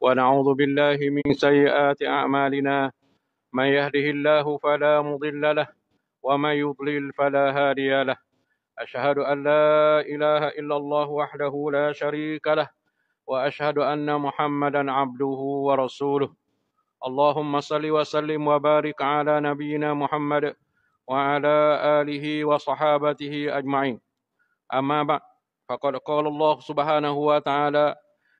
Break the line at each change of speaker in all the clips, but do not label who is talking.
ونعوذ بالله من سيئات أعمالنا. من يهده الله فلا مضل له ومن يضلل فلا هادي له. أشهد أن لا إله إلا الله وحده لا شريك له وأشهد أن محمدا عبده ورسوله. اللهم صل وسلم وبارك على نبينا محمد وعلى آله وصحابته أجمعين. أما بعد فقد قال الله سبحانه وتعالى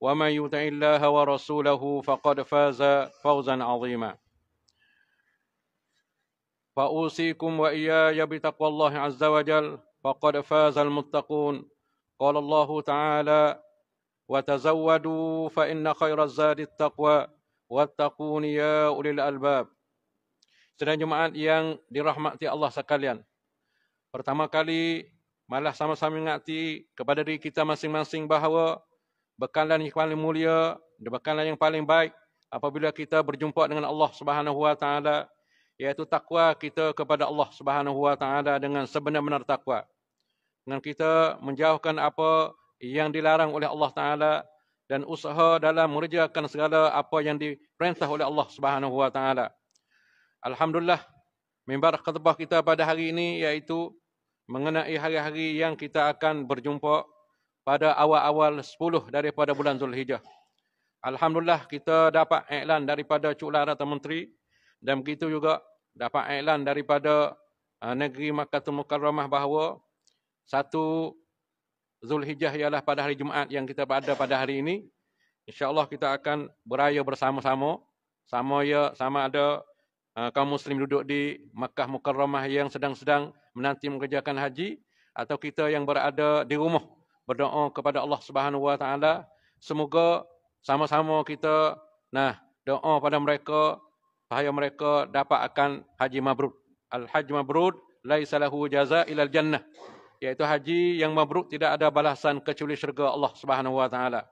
ومن يطع الله ورسوله فقد فاز فوزا عظيما فأوصيكم وإياي بتقوى الله عز وجل فقد فاز المتقون قال الله تعالى وتزودوا فإن خير الزاد التقوى واتقون يا أولي الألباب Sedang jemaat yang dirahmati Allah sekalian. Pertama kali, malah sama-sama mengingati kepada diri kita masing-masing bahawa bekalan yang paling mulia, bekalan yang paling baik apabila kita berjumpa dengan Allah Subhanahu Wa Taala, yaitu takwa kita kepada Allah Subhanahu Wa Taala dengan sebenar-benar takwa. Dengan kita menjauhkan apa yang dilarang oleh Allah Taala dan usaha dalam mengerjakan segala apa yang diperintah oleh Allah Subhanahu Wa Taala. Alhamdulillah, mimbar khutbah kita pada hari ini yaitu mengenai hari-hari yang kita akan berjumpa pada awal-awal 10 daripada bulan Zulhijjah. Alhamdulillah kita dapat iklan daripada Cuk Larata Menteri dan begitu juga dapat iklan daripada uh, negeri Makkah Mukarramah bahawa satu Zulhijjah ialah pada hari Jumaat yang kita berada pada hari ini. InsyaAllah kita akan beraya bersama-sama. Sama ya, sama ada uh, kaum muslim duduk di Makkah Mukarramah yang sedang-sedang menanti mengerjakan haji atau kita yang berada di rumah berdoa kepada Allah Subhanahu Wa Taala semoga sama-sama kita nah doa pada mereka supaya mereka dapat akan haji mabrur. Al haji mabrur laisa lahu jaza ila jannah. Iaitu haji yang mabrur tidak ada balasan kecuali syurga Allah Subhanahu Wa Taala.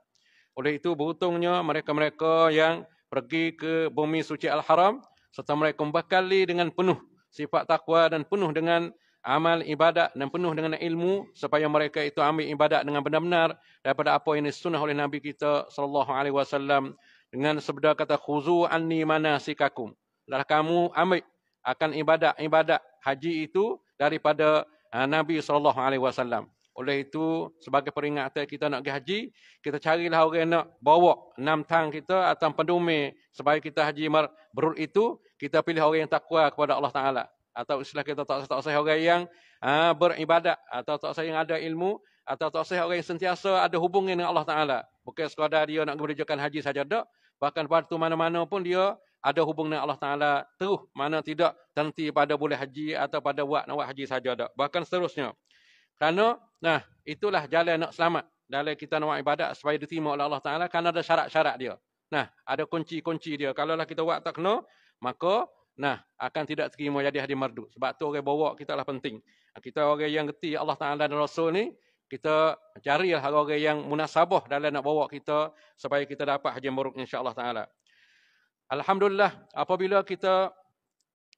Oleh itu beruntungnya mereka-mereka yang pergi ke bumi suci Al-Haram serta mereka membekali dengan penuh sifat takwa dan penuh dengan amal ibadat dan penuh dengan ilmu supaya mereka itu ambil ibadat dengan benar-benar daripada apa yang disunnah oleh Nabi kita sallallahu alaihi wasallam dengan sebenar kata khuzu anni manasikakum. Adalah kamu ambil akan ibadat-ibadat haji itu daripada uh, Nabi sallallahu alaihi wasallam. Oleh itu sebagai peringatan kita nak pergi haji, kita carilah orang nak bawa enam tang kita atau pendumi supaya kita haji mabrur itu, kita pilih orang yang takwa kepada Allah Taala atau istilah kita tak tak usah orang yang uh, beribadat atau tak usah yang ada ilmu atau tak usah orang yang sentiasa ada hubungan dengan Allah Taala. Bukan sekadar dia nak mengerjakan haji saja dak, bahkan waktu mana-mana pun dia ada hubungan dengan Allah Taala terus mana tidak terhenti pada boleh haji atau pada buat nak buat haji saja dak. Bahkan seterusnya. Kerana nah itulah jalan nak selamat dalam kita nak ibadat supaya diterima oleh Allah Taala kan ada syarat-syarat dia. Nah, ada kunci-kunci dia. Kalau lah kita buat tak kena, maka Nah, akan tidak terima jadi hadir mardu. Sebab tu orang bawa kita lah penting. Kita orang yang geti Allah Ta'ala dan Rasul ni, kita carilah orang yang munasabah dalam nak bawa kita supaya kita dapat haji mardu insya-Allah Ta'ala. Alhamdulillah, apabila kita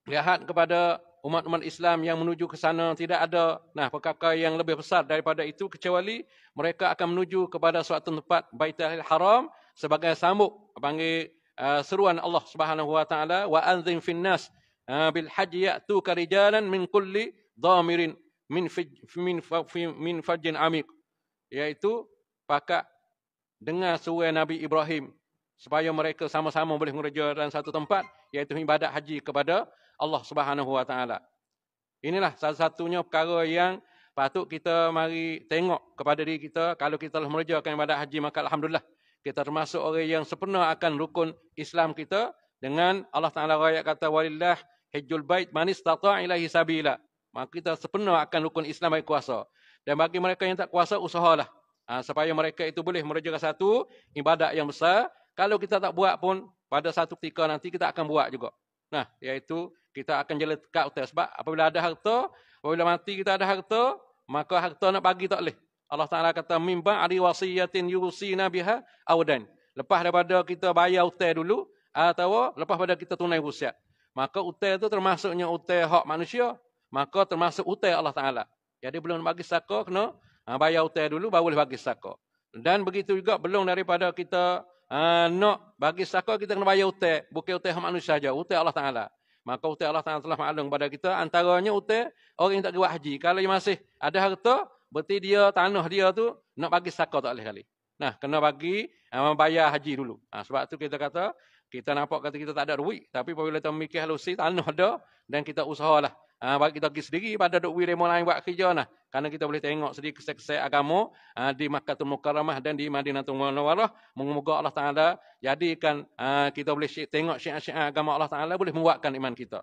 lihat kepada umat-umat Islam yang menuju ke sana tidak ada nah perkara yang lebih besar daripada itu kecuali mereka akan menuju kepada suatu tempat Baitul Haram sebagai sambut panggil uh, seruan Allah Subhanahu wa taala wa anzim fin nas uh, bil hajj ya'tuka rijalan min kulli dhamirin min min min fajjin amiq. Iaitu pakak dengar seruan Nabi Ibrahim supaya mereka sama-sama boleh mengerja dalam satu tempat iaitu ibadat haji kepada Allah Subhanahu wa taala. Inilah salah satunya perkara yang patut kita mari tengok kepada diri kita kalau kita telah mengerjakan ibadat haji maka alhamdulillah kita termasuk orang yang sempurna akan rukun Islam kita dengan Allah Taala ayat kata walillah hajjul bait man istata' ilahi sabila. Maka kita sempurna akan rukun Islam bagi kuasa. Dan bagi mereka yang tak kuasa usahalah ha, supaya mereka itu boleh merjakan satu ibadat yang besar. Kalau kita tak buat pun pada satu ketika nanti kita akan buat juga. Nah, iaitu kita akan dekat utang. Sebab apabila ada harta, apabila mati kita ada harta, maka harta nak bagi tak boleh. Allah Ta'ala kata, mimba ari wasiyatin yusina biha awdan. Lepas daripada kita bayar utang dulu, atau lepas pada kita tunai wasiat. Maka utang itu termasuknya utang hak manusia. Maka termasuk utang Allah Ta'ala. Jadi belum bagi saka, kena ha, bayar utang dulu, baru boleh bagi saka. Dan begitu juga belum daripada kita uh, nak bagi saka, kita kena bayar utang. Bukan utang hak manusia saja, utang Allah Ta'ala. Maka utang Allah Ta'ala telah maklum kepada kita. Antaranya utang orang yang tak buat haji. Kalau dia masih ada harta, berarti dia tanah dia tu nak bagi saka tak boleh kali. Nah, kena bagi uh, bayar haji dulu. Ha, sebab tu kita kata, kita nampak kata kita tak ada duit. Tapi apabila kita mikir halusi, tanah ada. Dan kita usahalah. Ha, bagi kita pergi sendiri pada duit demo lain buat kerja. Nah. Karena kita boleh tengok sedikit kesek-kesek agama uh, di Makkah Mukarramah dan di Madinatul Munawwarah. Moga-moga Allah Taala jadikan uh, kita boleh tengok syiar-syiar agama Allah Taala boleh menguatkan iman kita.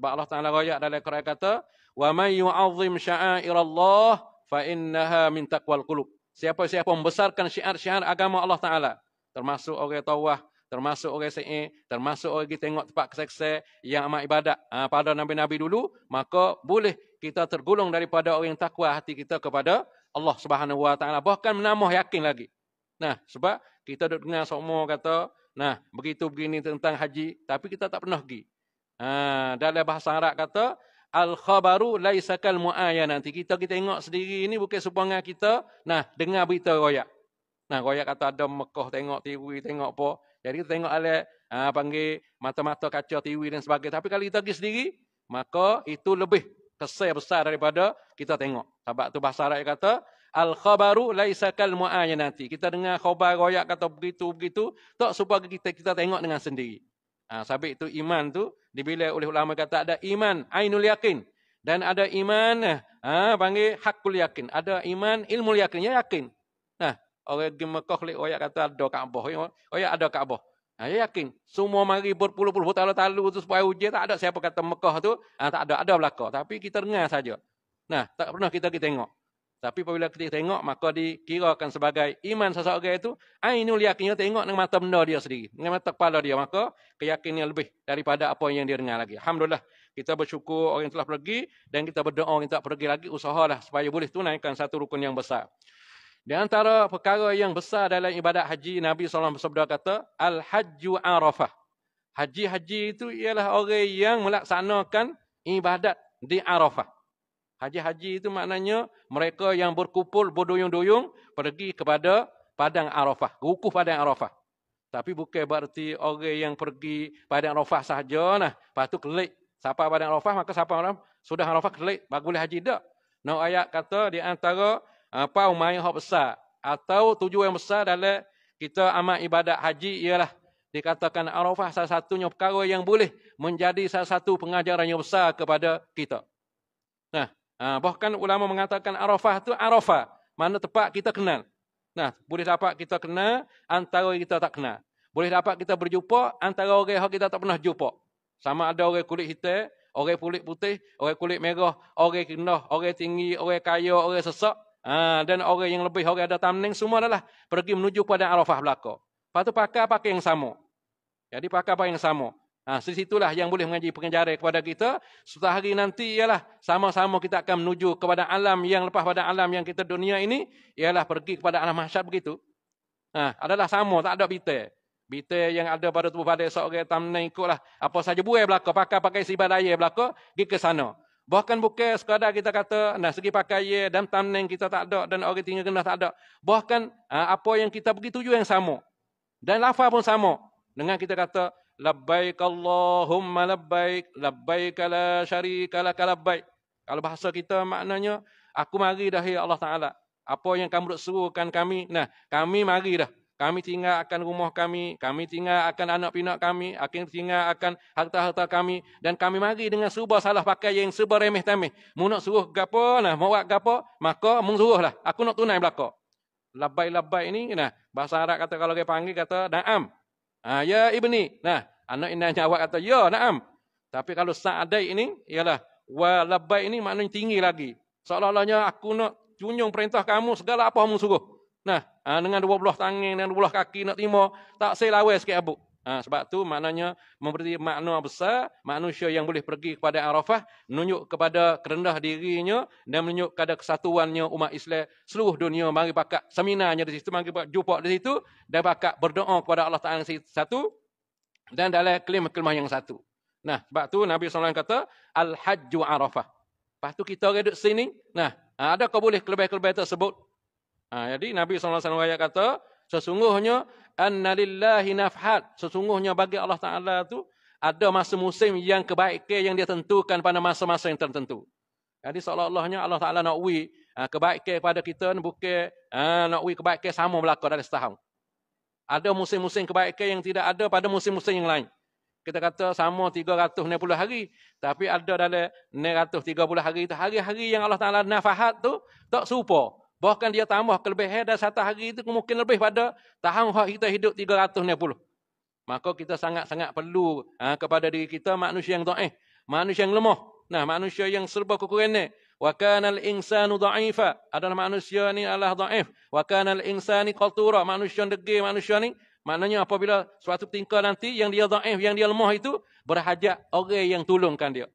Sebab Allah Taala royak dalam Quran kata, "Wa may yu'azzim sya'airallah fa innaha min taqwal qulub." Siapa-siapa membesarkan syiar-syiar agama Allah Taala, termasuk orang tawah, termasuk orang se'e, termasuk orang kita tengok tempat kesek yang amat ibadat uh, pada Nabi-Nabi dulu, maka boleh kita tergolong daripada orang yang takwa hati kita kepada Allah Subhanahu Wa Taala. Bahkan menambah yakin lagi. Nah, sebab kita duduk dengar semua kata, nah, begitu begini tentang haji, tapi kita tak pernah pergi. Ha, dalam bahasa Arab kata, Al-khabaru laisakal mu'ayya nanti. Kita kita tengok sendiri ini bukan sepanjang kita, nah, dengar berita royak. Nah, royak kata ada Mekah tengok TV, tengok apa. Jadi kita tengok ala ha, panggil mata-mata kaca TV dan sebagainya. Tapi kalau kita pergi sendiri, maka itu lebih kesal besar daripada kita tengok. Sebab tu bahasa Arab kata, Al-khabaru laisa kal mu'ayanati. Kita dengar khabar royak kata begitu-begitu, tak supaya kita kita tengok dengan sendiri. Ha, sebab itu iman tu, dibilai oleh ulama kata ada iman ainul yakin. Dan ada iman, ha, panggil hakul yakin. Ada iman ilmu yakin, ya yakin. Nah, orang pergi Mekah klik oyak kata ada Kaabah. Oyak ada Kaabah. Ha, ya yakin. Semua mari berpuluh-puluh talu-talu tu supaya ujian tak ada siapa kata Mekah tu. Ha, tak ada, ada belakang. Tapi kita dengar saja. Nah, tak pernah kita kita tengok. Tapi apabila kita tengok, maka dikirakan sebagai iman seseorang itu, ainul yakinnya tengok dengan mata benda dia sendiri. Dengan mata kepala dia. Maka keyakinannya lebih daripada apa yang dia dengar lagi. Alhamdulillah, kita bersyukur orang yang telah pergi dan kita berdoa orang yang tak pergi lagi, usahalah supaya boleh tunaikan satu rukun yang besar. Di antara perkara yang besar dalam ibadat haji, Nabi SAW bersabda kata, Al-Hajju Arafah. Haji-haji itu ialah orang yang melaksanakan ibadat di Arafah. Haji-haji itu maknanya mereka yang berkumpul berduyung-duyung pergi kepada Padang Arafah. Rukuf Padang Arafah. Tapi bukan berarti orang yang pergi Padang Arafah sahaja. Nah, tu kelik. Siapa Padang Arafah, maka siapa orang sudah Arafah kelik. Bagus boleh haji tak? Nah, ayat kata di antara apa umayyah yang besar atau tujuan yang besar dalam kita amat ibadat haji ialah dikatakan Arafah salah satunya perkara yang boleh menjadi salah satu pengajaran yang besar kepada kita. Ha, bahkan ulama mengatakan Arafah itu Arafah, mana tempat kita kenal. Nah, boleh dapat kita kenal antara kita tak kenal. Boleh dapat kita berjumpa antara orang yang kita tak pernah jumpa. Sama ada orang kulit hitam, orang kulit putih, orang kulit merah, orang kenah, orang tinggi, orang kaya, orang sesak. Ha, dan orang yang lebih orang ada tamning semua adalah pergi menuju pada Arafah belaka. Lepas tu pakai pakai yang sama. Jadi pakai apa yang sama. Ha, situlah yang boleh mengaji pengajaran kepada kita. Setelah hari nanti ialah sama-sama kita akan menuju kepada alam yang lepas pada alam yang kita dunia ini. Ialah pergi kepada alam masyarakat begitu. Ha, adalah sama, tak ada bita. Bita yang ada pada tubuh pada seorang tamning ikutlah. Apa saja buai belaka, pakai-pakai si badaya belaka, pergi ke sana. Bahkan bukan sekadar kita kata, nah segi pakai dan tamneng kita tak ada dan orang tinggal kena tak ada. Bahkan ha, apa yang kita pergi tuju yang sama. Dan lafaz pun sama. Dengan kita kata, Labbaik Allahumma labbaik, labbaik la syarika laka labbaik. Kalau bahasa kita maknanya, aku mari dah ya Allah Ta'ala. Apa yang kamu suruhkan kami, nah kami mari dah. Kami tinggal akan rumah kami, kami tinggal akan anak pinak kami, akan tinggal akan harta-harta kami dan kami mari dengan sebuah salah pakai yang serba remeh temeh. Mu nak suruh gapo nah, mau buat gapo, maka mung suruhlah. Aku nak tunai belaka. Labai-labai ini nah, bahasa Arab kata kalau dia panggil kata na'am. Ha, ya ibni. Nah, anak ini awak kata ya na'am. Tapi kalau sa'adai ini ialah wa labai ini maknanya tinggi lagi. Seolah-olahnya aku nak junjung perintah kamu segala apa kamu suruh. Nah, ha, dengan dua belah tangan dan dua belah kaki nak timur, tak saya lawa sikit abu. Ha, sebab tu maknanya memberi makna besar manusia yang boleh pergi kepada Arafah menunjuk kepada kerendah dirinya dan menunjuk kepada kesatuannya umat Islam seluruh dunia mari pakak seminarnya di situ mari pakak jumpa di situ dan pakak berdoa kepada Allah Taala satu dan dalam kelimah-kelimah yang satu. Nah, sebab tu Nabi SAW kata al-hajju Arafah. Lepas tu kita duduk sini, nah, ada kau boleh kelebihan-kelebihan tersebut? Ha, jadi Nabi SAW kata sesungguhnya annalillahi nafhat sesungguhnya bagi Allah Taala tu ada masa musim yang kebaikan yang dia tentukan pada masa-masa yang tertentu. Jadi seolah-olahnya Allah Taala nak wi ha, kebaikan kepada kita bukan ha, nak wi kebaikan sama berlaku dalam setahun. Ada musim-musim kebaikan yang tidak ada pada musim-musim yang lain. Kita kata sama 360 hari. Tapi ada dalam 930 hari itu. Hari-hari yang Allah Ta'ala nafahat tu tak serupa. Bahkan dia tambah kelebihan dan satu hari itu mungkin lebih pada tahun kita hidup 360. Maka kita sangat-sangat perlu ha, kepada diri kita manusia yang da'if. Manusia yang lemah. Nah, manusia yang serba kekurangan. Wa kanal insanu da'ifa. Adalah manusia ni adalah da'if. Wa kanal insani qatura. Manusia yang degil, manusia ni. Maknanya apabila suatu tingkah nanti yang dia da'if, yang dia lemah itu. Berhajat orang yang tolongkan dia.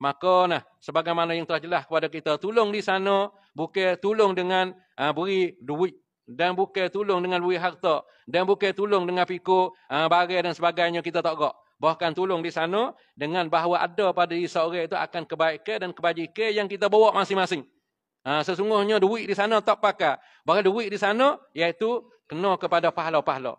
Maka nah, sebagaimana yang telah jelas kepada kita, tolong di sana, bukan tolong dengan uh, beri duit. Dan bukan tolong dengan beri harta. Dan bukan tolong dengan pikul, uh, bagai dan sebagainya, kita tak gak. Bahkan tolong di sana, dengan bahawa ada pada diri seorang itu akan kebaikan dan kebajikan yang kita bawa masing-masing. Uh, sesungguhnya duit di sana tak pakai. Bahkan duit di sana, iaitu kena kepada pahala-pahala.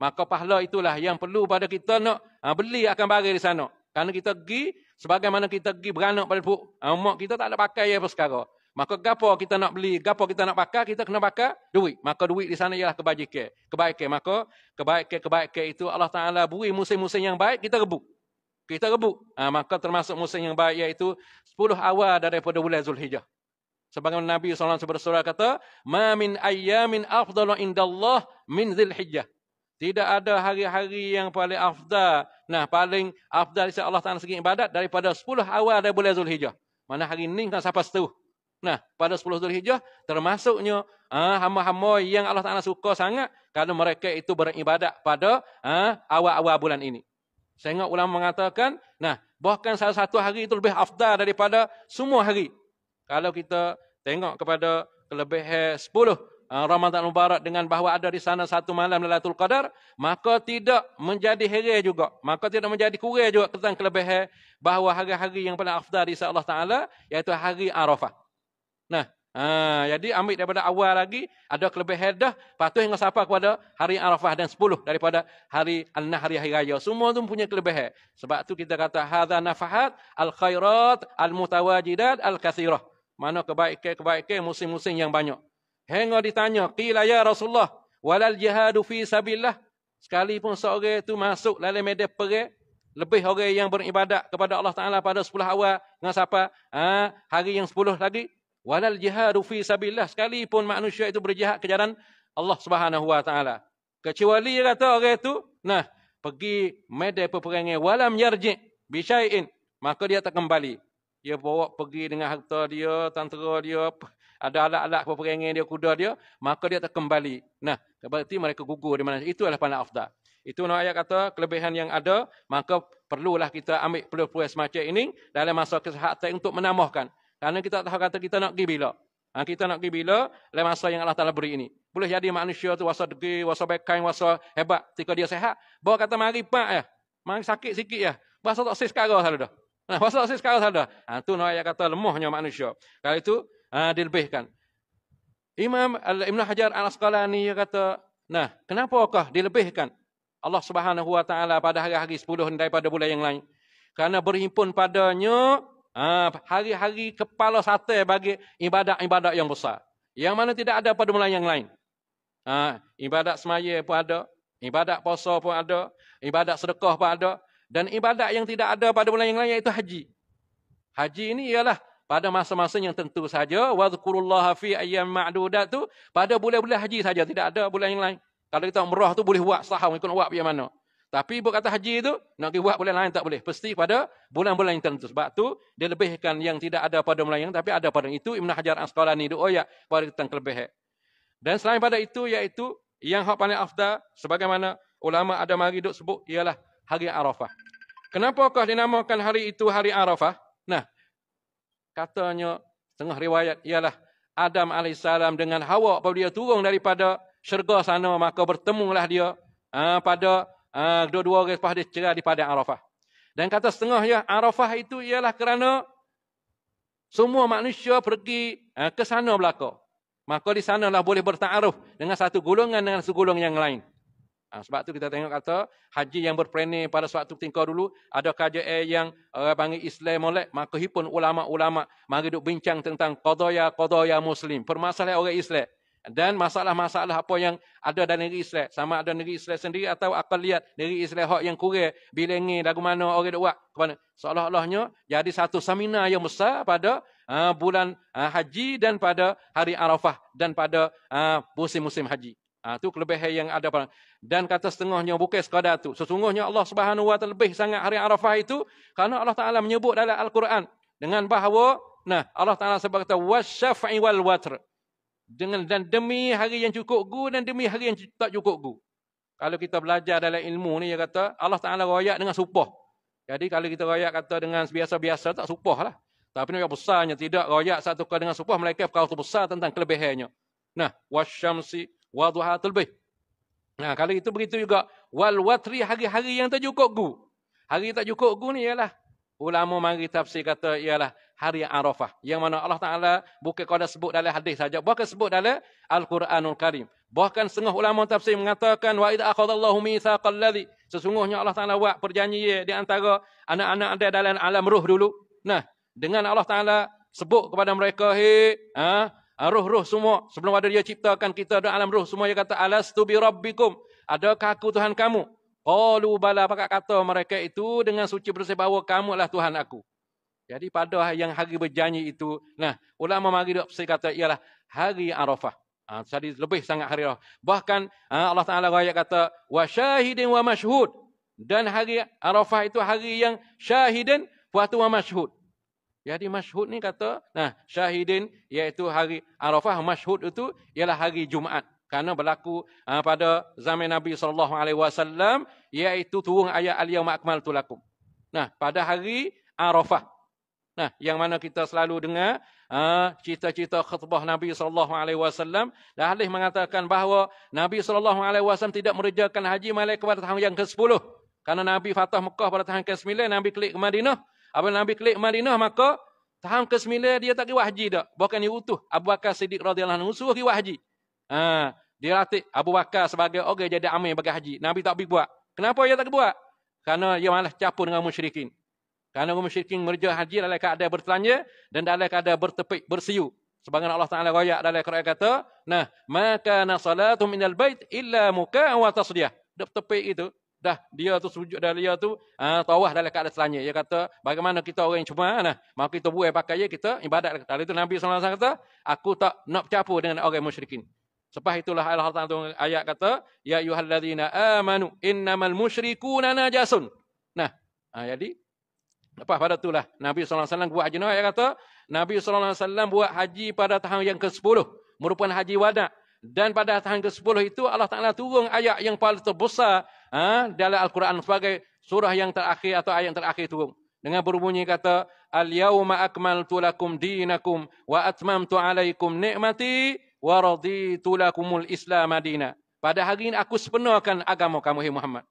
Maka pahala itulah yang perlu pada kita nak uh, beli akan bagi di sana. Kerana kita pergi, sebagaimana kita pergi beranak pada puk, uh, mak kita tak ada pakai apa sekarang. Maka gapo kita nak beli, gapo kita nak pakai, kita kena pakai duit. Maka duit di sana ialah kebajikan. Kebaikan. Maka kebaikan-kebaikan itu Allah Ta'ala beri musim-musim yang baik, kita rebuk. Kita rebuk. Ha, maka termasuk musim yang baik iaitu 10 awal daripada bulan Zulhijjah. Sebagaimana Nabi SAW bersurah kata, Ma min ayyamin afdalu indallah min Zulhijjah. Tidak ada hari-hari yang paling afdal. Nah, paling afdal di Allah Taala segi ibadat daripada 10 awal dari bulan Zulhijjah. Mana hari ini kan sampai setuh. Nah, pada 10 Zulhijjah termasuknya ah, hamba-hamba yang Allah Taala suka sangat kerana mereka itu beribadat pada ah, awal-awal bulan ini. Sehingga ulama mengatakan, nah, bahkan salah satu hari itu lebih afdal daripada semua hari. Kalau kita tengok kepada kelebihan 10 Ah, Ramadan Mubarak dengan bahawa ada di sana satu malam Lailatul Qadar, maka tidak menjadi heran juga. Maka tidak menjadi kurang juga tentang kelebihan bahawa hari-hari yang paling afdal di Allah Taala iaitu hari Arafah. Nah, Ha, jadi ambil daripada awal lagi ada kelebihan dah patuh hingga sampai kepada hari Arafah dan 10 daripada hari Al-Nahri hari raya. Semua tu punya kelebihan. Sebab tu kita kata hadza nafahat al-khairat al-mutawajidat al-katsirah. Mana kebaikan-kebaikan musim-musim yang banyak. Hingga ditanya, qila ya Rasulullah, walal jihadu fi sabillah. Sekalipun seorang itu masuk dalam medan perang, lebih orang yang beribadat kepada Allah Taala pada 10 awal dengan siapa? Ha, hari yang 10 lagi, walal jihadu fi sabillah. Sekalipun manusia itu berjihad ke jalan Allah Subhanahu wa taala. Kecuali kata orang itu, nah, pergi medan peperangan walam yarji bi syai'in, maka dia tak kembali. Dia bawa pergi dengan harta dia, tentera dia, ada alat-alat peperangan dia, kuda dia, maka dia terkembali. Nah, berarti mereka gugur di mana. Itu adalah pandang afdal. Itu nak ayat kata, kelebihan yang ada, maka perlulah kita ambil peluang-peluang semacam ini dalam masa kesehatan untuk menambahkan. Kerana kita tahu kata kita nak pergi bila. Ha, kita nak pergi bila dalam masa yang Allah Ta'ala beri ini. Boleh jadi manusia tu wasa degi, wasa bekain, wasa hebat ketika dia sehat. Bawa kata mari pak ya. Mari sakit sikit ya. Bahasa tak sih sekarang sahaja dah. Nah, bahasa tak sih sekarang sahaja dah. Ha, tu nak ayat kata lemahnya manusia. Kalau itu, ha, dilebihkan. Imam Ibn Hajar Al-Asqalani kata, nah, kenapakah dilebihkan Allah Subhanahu Wa Taala pada hari-hari 10 daripada bulan yang lain? Karena berhimpun padanya ha, hari-hari kepala sate bagi ibadat-ibadat yang besar. Yang mana tidak ada pada bulan yang lain. Ha, ibadat semaya pun ada, ibadat puasa pun ada, ibadat sedekah pun ada. Dan ibadat yang tidak ada pada bulan yang lain iaitu haji. Haji ini ialah pada masa-masa yang tentu saja wadhkurullaha fi ayyam ma'dudat tu pada bulan-bulan haji saja tidak ada bulan yang lain. Kalau kita umrah tu boleh buat setahun ikut buat macam mana. Tapi buat kata haji tu nak pergi buat bulan lain tak boleh. Pasti pada bulan-bulan yang tentu. Sebab tu dia lebihkan yang tidak ada pada bulan yang tapi ada pada itu Ibn Hajar Asqalani doa ya pada tentang kelebihan. Dan selain pada itu iaitu yang hak paling afdal sebagaimana ulama ada mari duk sebut ialah hari Arafah. Kenapakah dinamakan hari itu hari Arafah? Nah, katanya tengah riwayat ialah Adam AS dengan Hawa apabila dia turun daripada syurga sana maka bertemulah dia uh, pada uh, dua-dua orang lepas dia cerai di padang Arafah. Dan kata setengahnya Arafah itu ialah kerana semua manusia pergi uh, ke sana belaka. Maka di sanalah boleh bertaaruf dengan satu golongan dengan satu golongan yang lain. Ha, sebab tu kita tengok kata haji yang berperangai pada suatu tingkah dulu ada kajian yang orang uh, panggil Islam molek? Maka hipun ulama-ulama mari duk bincang tentang qadaya-qadaya muslim. Permasalahan orang Islam. Dan masalah-masalah apa yang ada dalam negeri Islam. Sama ada negeri Islam sendiri atau akan lihat negeri Islam hak yang kurang bila ni lagu mana orang duk buat. Kepada seolah-olahnya jadi satu seminar yang besar pada uh, bulan uh, haji dan pada hari Arafah dan pada uh, musim-musim haji Ha, tu kelebihan yang ada dan kata setengahnya bukan sekadar tu. Sesungguhnya Allah Subhanahu Wa Taala lebih sangat hari Arafah itu kerana Allah Taala menyebut dalam Al-Quran dengan bahawa nah Allah Taala sebut kata wasyaf'i wal watr. Dengan dan demi hari yang cukup gu dan demi hari yang tak cukup gu. Kalau kita belajar dalam ilmu ni dia kata Allah Taala royak dengan supah. Jadi kalau kita royak kata dengan biasa-biasa tak supah lah. Tapi yang besarnya tidak royak satu kali dengan supah mereka perkara besar tentang kelebihannya. Nah, wasyamsi wadhuhatul bih. Nah, kalau itu begitu juga wal watri hari-hari yang tak cukup gu. Hari tak cukup gu ni ialah ulama mari tafsir kata ialah hari Arafah. Yang mana Allah Taala bukan kau dah sebut dalam hadis saja, bahkan sebut dalam Al-Quranul Karim. Bahkan setengah ulama tafsir mengatakan wa idza akhadallahu mitsaqal ladzi sesungguhnya Allah Taala buat perjanjian di antara anak-anak ada dalam alam ruh dulu. Nah, dengan Allah Taala sebut kepada mereka, "Hei, ha, Ah, roh-roh semua sebelum ada dia ciptakan kita dalam alam roh semua dia kata alastu bi rabbikum? Adakah aku Tuhan kamu? Qalu bala pakat kata mereka itu dengan suci bersih bahawa kamu adalah Tuhan aku. Jadi pada yang hari berjanji itu nah ulama mari dok kata ialah hari Arafah. Ha, jadi lebih sangat hari Arafah. Bahkan ha, Allah Taala ayat kata wa syahidin wa mashhud dan hari Arafah itu hari yang syahidin wa mashhud jadi masyhud ni kata, nah syahidin iaitu hari Arafah masyhud itu ialah hari Jumaat. Karena berlaku uh, pada zaman Nabi sallallahu alaihi wasallam iaitu turun ayat al-yauma akmaltu lakum. Nah, pada hari Arafah. Nah, yang mana kita selalu dengar uh, cerita-cerita khutbah Nabi sallallahu alaihi wasallam, dah alih mengatakan bahawa Nabi sallallahu alaihi wasallam tidak merjakan haji malaikat pada tahun yang ke-10. Karena Nabi fatah Mekah pada tahun ke-9, Nabi klik ke Madinah. Apabila Nabi klik Madinah maka tahun ke-9 dia tak pergi haji dak. Bahkan dia utuh Abu Bakar Siddiq radhiyallahu anhu suruh pergi haji. Ha, dia latih Abu Bakar sebagai orang jadi amir bagi haji. Nabi tak pergi buat. Kenapa dia tak buat? Karena dia malas campur dengan musyrikin. Karena orang musyrikin merja haji dalam keadaan bertelanja dan dalam keadaan bertepik bersiu. Sebagaimana Allah Taala royak dalam Quran kata, "Nah, maka nasalatu minal bait illa muka' wa tasdiyah." Dep tepik itu dah dia tu sujud dah dia tu uh, tawah dalam keadaan selanya. Dia kata bagaimana kita orang yang cuma nah maka kita buat pakai kita ibadat kata itu Nabi sallallahu alaihi wasallam kata aku tak nak bercampur dengan orang musyrikin. Sebab itulah Allah Taala ayat kata ya ayyuhallazina amanu innamal musyrikuna najasun. Nah uh, jadi lepas pada itulah Nabi sallallahu alaihi wasallam buat haji ayat kata Nabi sallallahu alaihi wasallam buat haji pada tahun yang ke-10 merupakan haji wada dan pada tahun ke-10 itu Allah Taala turun ayat yang paling terbesar ha, dalam Al-Quran sebagai surah yang terakhir atau ayat yang terakhir turun. Dengan berbunyi kata, Al-yawma akmaltu lakum dinakum wa atmamtu alaikum ni'mati wa raditu lakumul islam adina. Pada hari ini aku sepenuhkan agama kamu, hai Muhammad.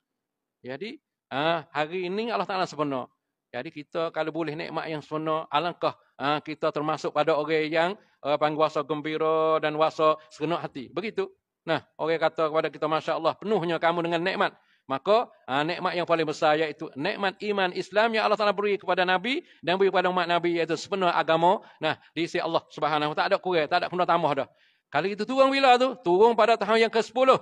Jadi, ha, hari ini Allah Ta'ala sepenuh. Jadi kita kalau boleh nikmat yang sepenuh, alangkah ha, kita termasuk pada orang yang uh, panggil wasa gembira dan wasa segenap hati. Begitu. Nah, orang kata kepada kita, Masya Allah, penuhnya kamu dengan nikmat. Maka ha, nikmat yang paling besar iaitu nikmat iman Islam yang Allah Taala beri kepada Nabi dan beri kepada umat Nabi iaitu sepenuh agama. Nah, di sisi Allah Subhanahu tak ada kurang, tak ada kena tambah dah. Kali itu turun bila tu? Turun pada tahun yang ke-10.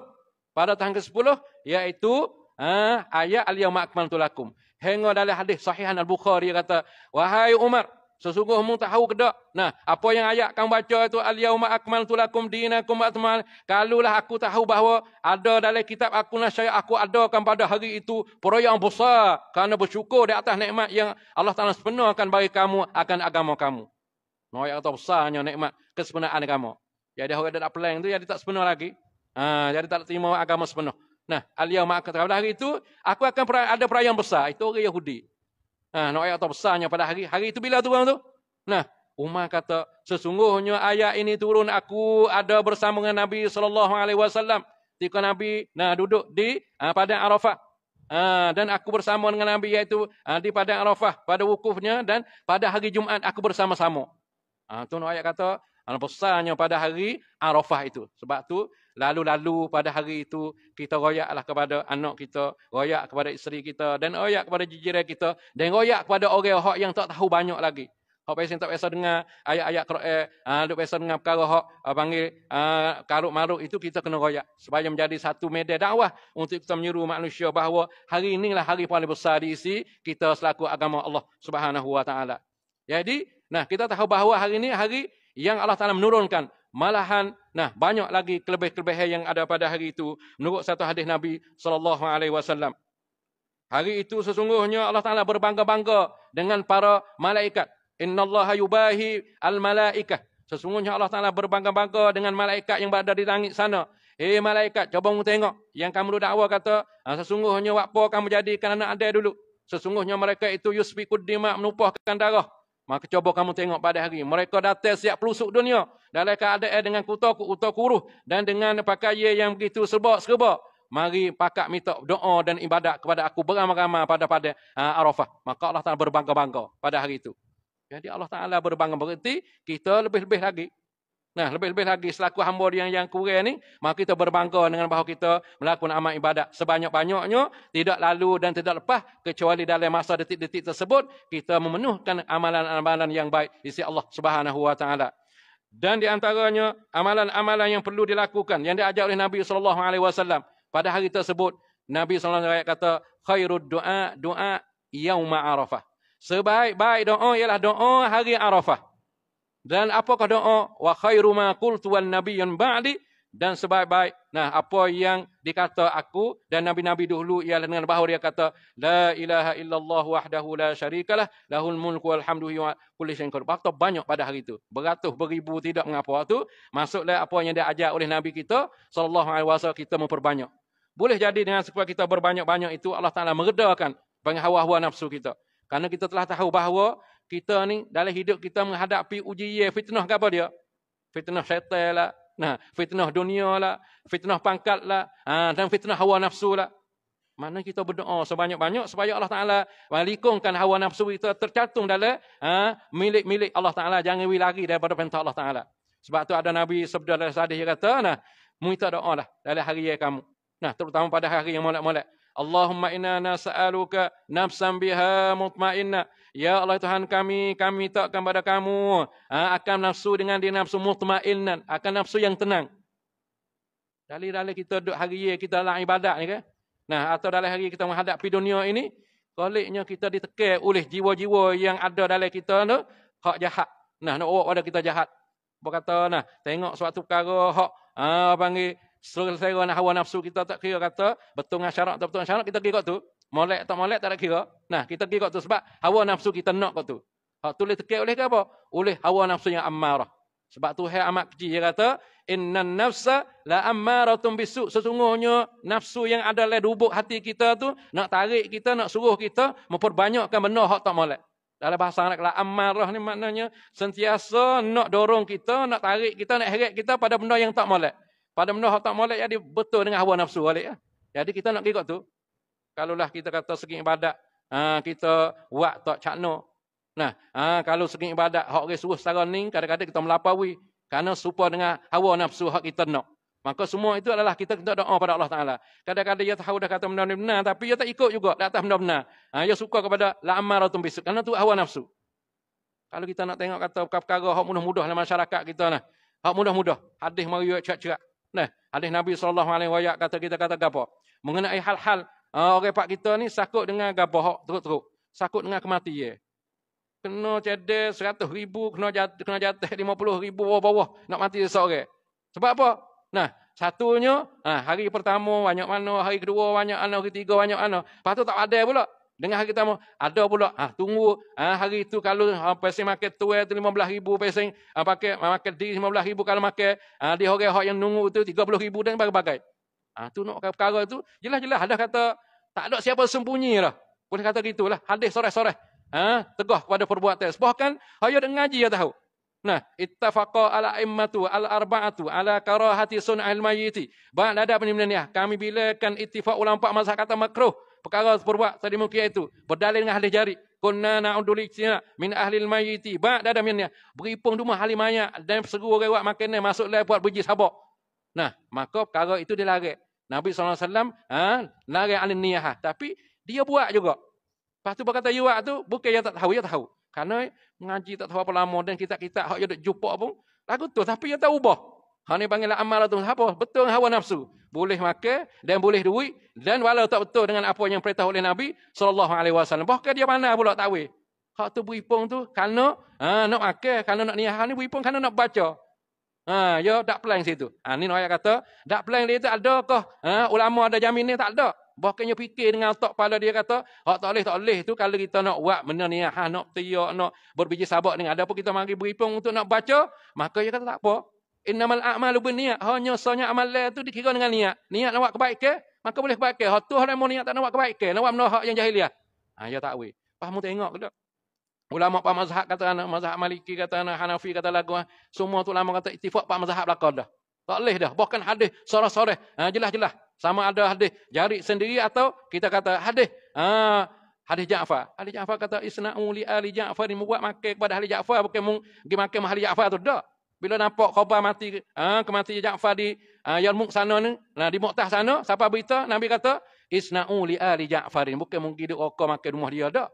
Pada tahun ke-10 iaitu ha, ayat al-yauma akmaltu lakum. Hingga dalam hadis sahih Al-Bukhari kata, "Wahai Umar, Sesungguhnya tahu ke tak? Nah, apa yang ayat kamu baca itu al-yauma akmaltu lakum dinakum atmal. Kalulah aku tahu bahawa ada dalam kitab aku nasyaya aku adakan pada hari itu perayaan besar kerana bersyukur di atas nikmat yang Allah Taala sepenuhkan bagi kamu akan agama kamu. No ayat kata besarnya nikmat kesempurnaan kamu. Jadi orang tak plan tu jadi tak sepenuh lagi. Ha, jadi tak terima agama sepenuh. Nah, al-yauma pada hari itu aku akan ada perayaan besar. Itu orang Yahudi. Nah, nak ayat besarnya pada hari hari itu bila turun tu? Nah, Umar kata, sesungguhnya ayat ini turun aku ada bersama dengan Nabi wasallam ketika Nabi nah duduk di uh, padang Arafah. Uh, dan aku bersama dengan Nabi iaitu uh, di padang Arafah pada wukufnya dan pada hari Jumaat aku bersama-sama. Uh, tu ayat kata uh, besarnya pada hari Arafah itu. Sebab tu lalu-lalu pada hari itu kita royaklah kepada anak kita, royak kepada isteri kita dan royak kepada jiran kita dan royak kepada orang yang tak tahu banyak lagi. Hak pesen tak biasa dengar ayat-ayat Quran, ah duk biasa dengar perkara hak uh, panggil uh, karuk maruk itu kita kena royak supaya menjadi satu media dakwah untuk kita menyeru manusia bahawa hari inilah hari paling besar di isi kita selaku agama Allah Subhanahu wa taala. Jadi, nah kita tahu bahawa hari ini hari yang Allah Taala menurunkan malahan nah banyak lagi kelebih-kelebihan yang ada pada hari itu menurut satu hadis Nabi sallallahu alaihi wasallam. Hari itu sesungguhnya Allah Taala berbangga-bangga dengan para malaikat Inna Allah yubahi al-malaikah. Sesungguhnya Allah Ta'ala berbangga-bangga dengan malaikat yang berada di langit sana. Eh malaikat, coba kamu tengok. Yang kamu dakwa kata, ah, sesungguhnya apa kamu jadikan anak ada dulu. Sesungguhnya mereka itu yusbikud dima menumpahkan darah. Maka coba kamu tengok pada hari. Mereka datang siap pelusuk dunia. Dalam keadaan dengan kuta, kuta kuruh. Dan dengan pakaian yang begitu serba-serba. Mari pakak minta doa dan ibadat kepada aku beramai-ramai pada pada uh, Arafah. Maka Allah Ta'ala berbangga-bangga pada hari itu. Jadi Allah Ta'ala berbangga berarti kita lebih-lebih lagi. Nah, lebih-lebih lagi selaku hamba yang yang kurang ni, maka kita berbangga dengan bahawa kita melakukan amal ibadat sebanyak-banyaknya, tidak lalu dan tidak lepas, kecuali dalam masa detik-detik tersebut, kita memenuhkan amalan-amalan yang baik di sisi Allah Subhanahu Wa Ta'ala. Dan di antaranya, amalan-amalan yang perlu dilakukan, yang diajar oleh Nabi SAW pada hari tersebut, Nabi SAW kata, khairud doa, doa yauma arafah. Sebaik-baik doa ialah doa hari Arafah. Dan apakah doa? Wa khairu ma qultu wan nabiyyun ba'di dan sebaik-baik nah apa yang dikata aku dan nabi-nabi dahulu ialah dengan bahawa dia kata la ilaha illallah wahdahu la syarikalah lahul mulku wal hamdu wa kulli syai'in qadir. Fakta banyak pada hari itu. Beratus beribu tidak mengapa waktu masuklah apa yang dia ajar oleh nabi kita sallallahu alaihi wasallam kita memperbanyak. Boleh jadi dengan supaya kita berbanyak-banyak itu Allah Taala meredakan hawa-hawa nafsu kita. Karena kita telah tahu bahawa kita ni dalam hidup kita menghadapi ujian fitnah apa dia? Fitnah syaitan lah. Nah, fitnah dunia lah. Fitnah pangkat lah. Ha, dan fitnah hawa nafsu lah. Mana kita berdoa sebanyak-banyak supaya Allah Ta'ala melikungkan hawa nafsu kita tercantum dalam ha, milik-milik Allah Ta'ala. Jangan we lari daripada perintah Allah Ta'ala. Sebab tu ada Nabi sabda dalam sadis yang kata, nah, minta doa lah dalam hari yang kamu. Nah, terutama pada hari yang molek-molek. Allahumma inna nas'aluka nafsan biha mutmainna. Ya Allah Tuhan kami, kami minta kepada kamu ha, akan nafsu dengan dia nafsu mutmainan, akan nafsu yang tenang. Dalil-dalil kita duduk hari ini, kita dalam ibadat ni kan. Nah, atau dalam hari kita menghadapi dunia ini, koliknya kita ditekan oleh jiwa-jiwa yang ada dalam kita tu, hak jahat. Nah, nak orang pada kita jahat. Berkata, nah, tengok suatu perkara, hak, ah, panggil, Selera nak hawa nafsu kita tak kira kata betul dengan syarat atau betul dengan syarat kita kira tu. Molek atau molek tak ada kira. Nah, kita kira tu sebab hawa nafsu kita nak kau tu. Hak tulis tekir oleh apa? Oleh hawa nafsu yang ammarah. Sebab tu hai amat kecil dia kata, "Innan nafsa la ammaratun bisu." Sesungguhnya nafsu yang ada dalam lubuk hati kita tu nak tarik kita, nak suruh kita memperbanyakkan benda hak tak molek. Dalam bahasa Arab la ammarah ni maknanya sentiasa nak dorong kita, nak tarik kita, nak heret kita pada benda yang tak molek. Pada benda tak molek jadi betul dengan hawa nafsu balik ya. Jadi kita nak kira tu. Kalaulah kita kata segi ibadat, ha, kita buat tak cakno. Nah, ha, kalau segi ibadat hak orang suruh secara ni, kadang-kadang kita melapaui kerana serupa dengan hawa nafsu hak kita nak. Maka semua itu adalah kita kita doa pada Allah Taala. Kadang-kadang dia tahu dah kata benda benar tapi dia tak ikut juga di atas benda benar. Ha, dia suka kepada la amaratum bisu kerana tu hawa nafsu. Kalau kita nak tengok kata perkara hak mudah-mudah dalam masyarakat kita. Hak mudah-mudah. Hadis mari cerak-cerak. Nah, hadis Nabi sallallahu alaihi wasallam kata kita kata gapo? Mengenai hal-hal uh, orang pak kita ni sakut dengan gapo hok teruk-teruk. Sakut dengan kematian. Kena cedek seratus ribu, kena jatuh, kena jatuh lima puluh ribu bawah-bawah nak mati seorang. Sebab apa? Nah, satunya, nah, hari pertama banyak mana, hari kedua banyak mana, hari ketiga banyak mana. Lepas tu tak ada pula. Dengan hari pertama, ada pula. Ha, tunggu ha, hari itu kalau ha, pesen makan tu itu lima belas ribu. Pesen ha, pakai makan di lima belas ribu. Kalau makan ha, di orang yang nunggu itu tiga puluh ribu dan berbagai. Ha, tu nak perkara tu, jelas-jelas ada kata, tak ada siapa sembunyi lah. Boleh kata gitulah. Hadis sore-sore. Ha, tegah kepada perbuatan. Sebab kan, ayah dah ngaji ya tahu. Nah, ittafaqa ala immatu al arba'atu ala karahati sun'al mayyiti. Ba'd ada ni. Kami bilakan ittifaq ulama empat mazhab kata makruh. Perkara perbuat tadi mungkin itu. Berdalil dengan ahli jari. Kunna na'udul iktina min ahli mayyiti. Ba'd ada ni. Beripung rumah ahli mayat dan seru orang buat makan masuk lai buat biji sabak. Nah, maka perkara itu dilarang. Nabi SAW ha, larang ahli niyah. Tapi dia buat juga. Lepas tu berkata, you tu bukan dia tak tahu, dia tahu. Karena mengaji tak tahu apa lama dan kita-kita hak dia jumpa pun lagu tu tapi dia tak ubah. Ha ni panggil amal tu apa? Betul hawa nafsu. Boleh makan dan boleh duit dan walau tak betul dengan apa yang perintah oleh Nabi sallallahu alaihi wasallam. Bahkan dia mana pula tahu. Hak tu beripung tu kerana ha, nak makan, kerana nak niat ni beripung kerana nak baca. Ha, ya tak plan situ. Ha, ni nak kata, tak plan dia tu adakah ha, ulama ada jamin ni tak ada. Bahkannya fikir dengan otak kepala dia kata, hak tak boleh, tak boleh tu kalau kita nak buat benda ni, ha, nak tiak, nak berbiji sabak dengan ada apa kita mari beripung untuk nak baca, maka dia kata tak apa. Innamal a'malu bin niat. Hanya soalnya amal tu dikira dengan niat. Niat nak buat kebaikan, maka boleh kebaikan. Hak tu orang niat tak nak buat kebaikan, nak buat benda hak yang jahiliah. Ha, ya tak weh. Tengok ke tak? Ulama Pak Mazhab kata anak, Mazhab Maliki kata anak, Hanafi kata lagu, semua tu ulama kata itifak Pak Mazhab belakang dah. Tak boleh dah. Bahkan hadis sore-sore. Ha, jelas-jelas. Sama ada hadis jari sendiri atau kita kata hadis ha, hadis Ja'far. Hadis Ja'far kata isna'u li ali Ja'far ni buat makan kepada ahli Ja'far bukan pergi makan ahli Ja'far tu dak. Bila nampak khabar mati ha, kematian Ja'far di ha, Yarmuk sana ni, nah di Mu'tah sana, siapa berita Nabi kata isna'u li ali Ja'far ni bukan mung hidup rokok makan rumah dia dak.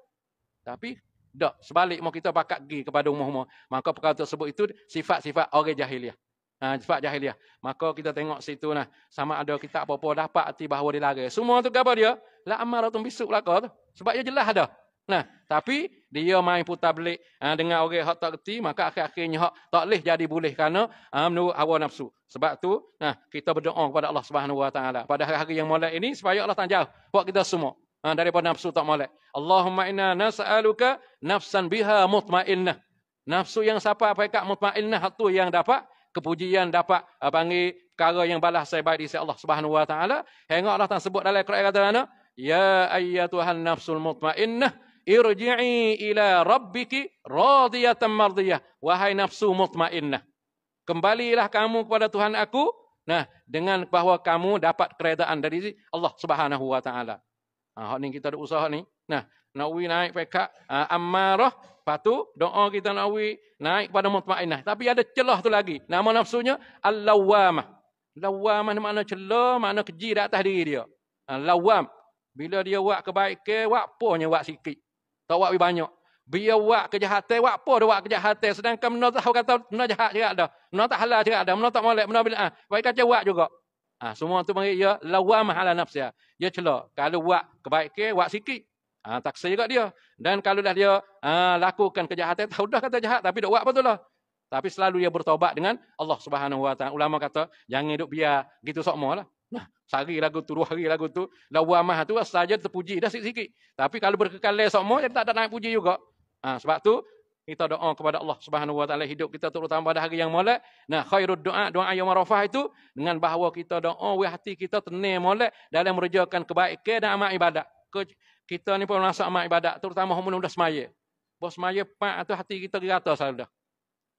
Tapi dak sebalik mau kita pakat pergi kepada rumah-rumah. Maka perkara tersebut itu sifat-sifat orang jahiliah. Ha, sifat jahiliah. Maka kita tengok situ nah. Sama ada kita apa-apa dapat arti bahawa dia lari. Semua tu apa dia? La amaratun bisuk belaka tu. Sebab dia jelas ada. Nah, tapi dia main putar belik ha, dengan orang hak tak kerti, maka akhir-akhirnya hak tak boleh jadi boleh kerana ha, menurut hawa nafsu. Sebab tu, nah, kita berdoa kepada Allah Subhanahu Wa Taala pada hari-hari yang mulai ini supaya Allah tak jauh buat kita semua ha, daripada nafsu tak molek. Allahumma inna nas'aluka nafsan biha mutmainnah. Nafsu yang siapa apa kat mutmainnah tu yang dapat kepujian dapat panggil perkara yang balas saya baik di sisi Allah Subhanahu wa taala. Taala sebut dalam Quran kata mana? Ya ayyatuhan nafsul mutmainnah irji'i ila rabbiki radiyatan mardiyah. Wahai nafsu mutmainnah. Kembalilah kamu kepada Tuhan aku. Nah, dengan bahawa kamu dapat keredaan dari Allah Subhanahu wa taala. Ha, ni kita ada usaha ni. Nah, nak naik pekat uh, ammarah Lepas tu doa kita nak wi naik pada mutmainnah. Tapi ada celah tu lagi. Nama nafsunya al-lawamah. Lawamah ni makna celah, makna keji di atas diri dia. Ha, lawam. Bila dia buat kebaikan, buat apanya buat sikit. Tak buat banyak. Biar buat kejahatan, buat apa dia buat kejahatan. Sedangkan mana tahu kata mana jahat juga ada. Mana tak halal juga ada. Mana tak molek, mana bila. Ah, baik kacau buat juga. Ha, semua tu panggil dia lawamah ala nafsia. Dia celah. Kalau buat kebaikan, buat sikit. Ha, taksir juga dia. Dan kalau dah dia ha, lakukan kejahatan, tahu dah kata jahat tapi dak buat betul lah. Tapi selalu dia bertobat dengan Allah Subhanahu Wa Taala. Ulama kata, jangan hidup biar gitu sokmo lah. Nah, sehari lagu tu, dua hari lagu tu, lawamah tu saja terpuji dah sikit-sikit. Tapi kalau berkekal sokmo, dia tak ada naik puji juga. Ha, sebab tu, kita doa kepada Allah Subhanahu Wa Taala hidup kita terutama pada hari yang molek. Nah, khairud doa doa yang marafah itu dengan bahawa kita doa we hati kita tenang molek dalam mengerjakan kebaikan dan amal ibadat kita ni pun masuk amal ibadat terutama orang muda semaya. Bos semaya pak tu hati kita rata dah.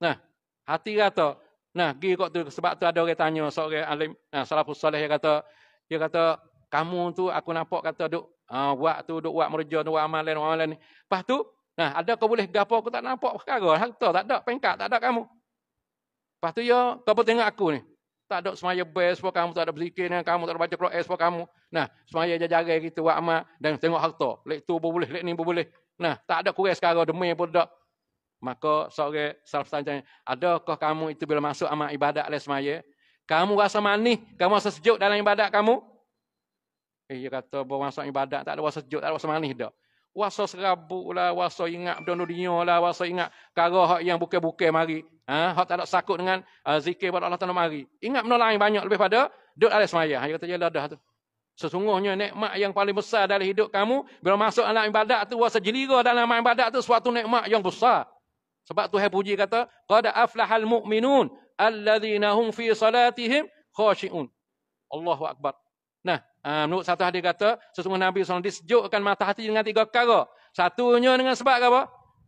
Nah, hati rata. Nah, pergi kok tu sebab tu ada orang tanya seorang alim, nah salafus soleh dia kata dia kata kamu tu aku nampak kata duk uh, buat tu duk buat merja duk buat amalan amalan ni. Lepas tu, nah ada kau boleh gapo aku tak nampak perkara, harta tak ada, pengkat tak ada kamu. Lepas tu ya, kau pun tengok aku ni tak ada semaya best sebab kamu tak ada berzikir dengan kamu tak ada baca Quran sebab kamu. Nah, semaya jaga kita buat amal dan tengok harta. Lek tu boleh, lek ni boleh. Nah, tak ada kurang sekarang demi pun tak. Maka seorang salaf tanya, adakah kamu itu bila masuk amal ibadat oleh semaya, kamu rasa manis, kamu rasa sejuk dalam ibadat kamu? Eh, dia kata bahawa masuk ibadat tak ada rasa sejuk, tak ada rasa manis dah. Wasa serabut lah, wasa ingat dunia lah, wasa ingat kara yang bukan-bukan mari. Ha, tak ada sakut dengan uh, zikir pada Allah Taala mari. Ingat benda lain banyak lebih pada duduk alas semaya. Ha, dia kata jelah dah tu. Sesungguhnya nikmat yang paling besar dalam hidup kamu bila masuk dalam ibadat tu wasa jelira dalam ibadat tu suatu nikmat yang besar. Sebab Tuhan puji kata qad aflahal mu'minun alladzina hum fi salatihim khashi'un. Allahu akbar. Nah, uh, menurut satu hadis kata, sesungguhnya Nabi SAW disejukkan mata hati dengan tiga perkara. Satunya dengan sebab apa?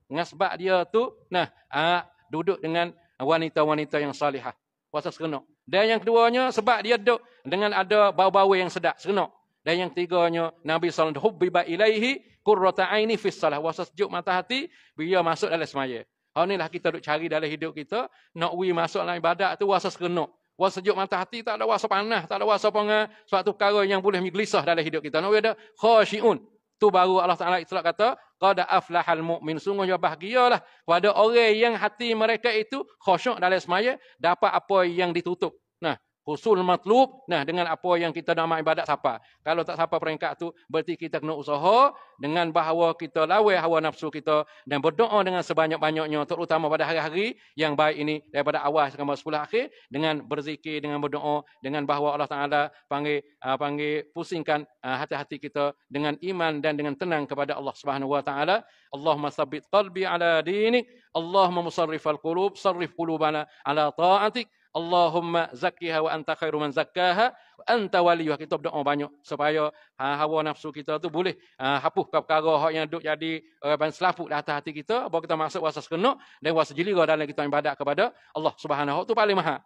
Dengan sebab dia tu, nah, uh, duduk dengan wanita-wanita yang salihah. Puasa serenok. Dan yang keduanya, sebab dia duduk dengan ada bau-bau yang sedap, serenok. Dan yang ketiganya, Nabi SAW hubbiba ilaihi kurrata aini fis salah. Puasa sejuk mata hati, bila masuk dalam semaya. Hal inilah kita duk cari dalam hidup kita. Nak we masuk dalam ibadat tu, puasa serenok. Wasa sejuk mata hati, tak ada wasa panas, tak ada wasa pengat. Suatu perkara yang boleh menggelisah dalam hidup kita. Nabi ada khasyi'un. Tu baru Allah Ta'ala istilah kata, Qada aflahal mu'min. Sungguhnya bahagialah kepada orang yang hati mereka itu khusyuk dalam semaya, dapat apa yang ditutup. Nah, Husul matlub, nah dengan apa yang kita nak ibadat siapa. Kalau tak siapa peringkat tu, berarti kita kena usaha dengan bahawa kita lawai hawa nafsu kita dan berdoa dengan sebanyak-banyaknya, terutama pada hari-hari yang baik ini, daripada awal sampai sepuluh akhir, dengan berzikir, dengan berdoa, dengan bahawa Allah Ta'ala panggil, uh, panggil pusingkan uh, hati-hati kita dengan iman dan dengan tenang kepada Allah Subhanahu Wa Ta'ala. Allahumma sabit qalbi ala dinik, Allahumma musarrif al-qulub, sarrif qulubana ala ta'atik, Allahumma zakkiha wa anta khairu man zakkaha wa anta waliyuha. Kita berdoa banyak supaya ha, hawa nafsu kita tu boleh ha, hapus perkara hak yang duk jadi uh, ban selaput di atas hati kita. Bahawa kita masuk wasa sekenuk dan wasa jelira dalam kita ibadat kepada Allah subhanahu. Itu paling mahal.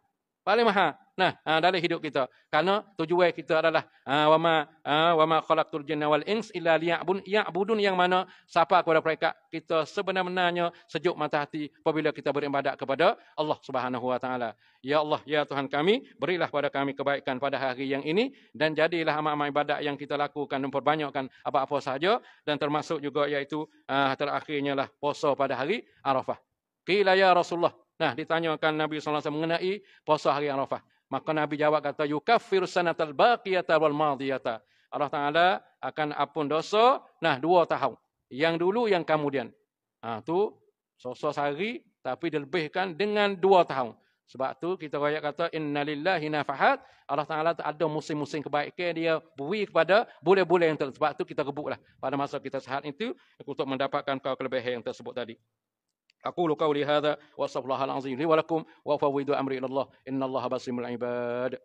Paling mahal. Nah, ha, dalam hidup kita. Karena tujuan kita adalah ha, wama ha, wama khalaqtul jinna wal ins illa liya'bun ya'budun yang mana siapa kepada mereka kita sebenarnya sejuk mata hati apabila kita beribadat kepada Allah Subhanahu wa taala. Ya Allah, ya Tuhan kami, berilah pada kami kebaikan pada hari yang ini dan jadilah amal-amal ibadat yang kita lakukan dan perbanyakkan apa-apa sahaja dan termasuk juga iaitu uh, terakhirnya lah puasa pada hari Arafah. Qila ya Rasulullah, Nah, ditanyakan Nabi SAW mengenai puasa hari Arafah. Maka Nabi jawab kata, Yukafir sanatal baqiyata wal madiyata. Allah Ta'ala akan apun dosa, nah dua tahun. Yang dulu, yang kemudian. Ha, tu, sosok sehari, tapi dilebihkan dengan dua tahun. Sebab tu kita rakyat kata, Inna lillahi nafahat. Allah Ta'ala tak ada musim-musim kebaikan dia beri kepada boleh-boleh yang tersebut. Sebab tu kita rebutlah pada masa kita sehat itu untuk mendapatkan kelebihan yang tersebut tadi. أقول قولي هذا وأستغفر الله العظيم لي ولكم وأفوض أمري إلى الله. إن الله بصير العباد.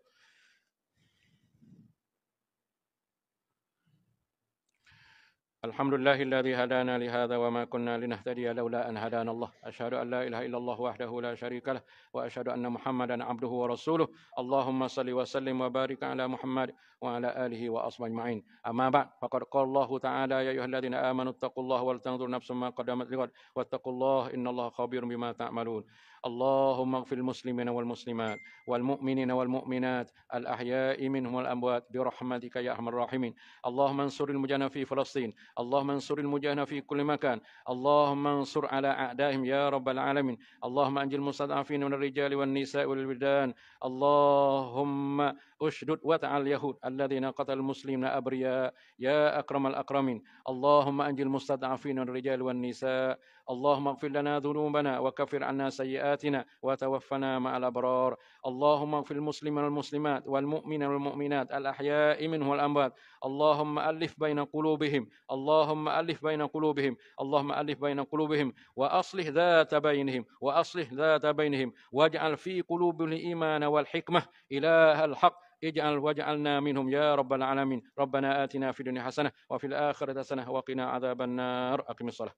الحمد لله الذي هدانا لهذا وما كنا لنهتدي لولا أن هدانا الله. أشهد أن لا إله إلا الله وحده لا شريك له وأشهد أن محمدا عبده ورسوله. اللهم صل وسلم وبارك على محمد وعلى آله وأصحابه أجمعين أما بعد فقد قال الله تعالى يا أيها الذين آمنوا اتقوا الله ولتنظر نفس ما قدمت لغد واتقوا الله إن الله خبير بما تعملون اللهم اغفر المسلمين والمسلمات والمؤمنين والمؤمنات الأحياء منهم والأموات برحمتك يا أرحم الراحمين اللهم انصر المجاهدين في فلسطين اللهم انصر المجاهدين في كل مكان اللهم انصر على أعدائهم يا رب العالمين اللهم أنجل المستضعفين من الرجال والنساء والولدان اللهم اشدد وتع اليهود الذين قتلوا المسلمين أبرياء يا أكرم الأكرمين اللهم أنجل المستضعفين من الرجال والنساء اللهم اغفر لنا ذنوبنا وكفر عنا سيئاتنا وتوفنا مع الأبرار اللهم اغفر المسلمين والمسلمات والمؤمنين والمؤمنات الأحياء منه والأموات اللهم ألف بين قلوبهم اللهم ألف بين قلوبهم اللهم ألف بين قلوبهم وأصلح ذات بينهم وأصلح ذات بينهم واجعل في قلوبهم الإيمان والحكمة إله الحق اجعل واجعلنا منهم يا رب العالمين. ربنا آتنا في الدنيا حسنة وفي الآخرة حسنة وقنا عذاب النار. أقم الصلاة.